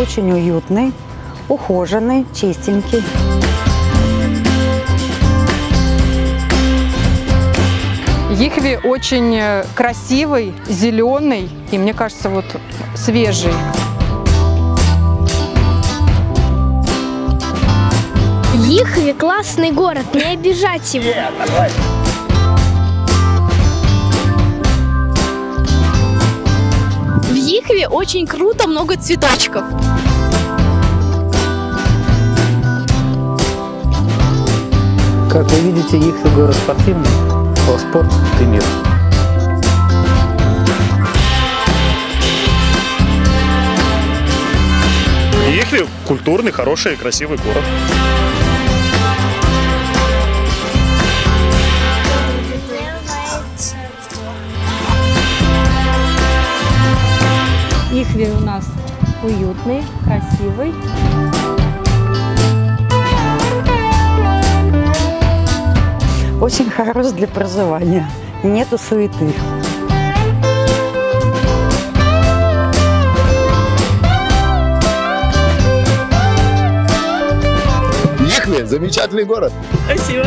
очень уютный, ухоженный, чистенький. Ихви очень э, красивый, зеленый и, мне кажется, вот свежий. Ихви классный город, не обижать его. Ихве очень круто, много цветочков. Как вы видите, Ихты город спортивный, по спорт и мир. Ихви культурный, хороший, красивый город. Ихви у нас уютный, красивый. Очень хорош для проживания. Нету суеты. Ихве – замечательный город. Спасибо.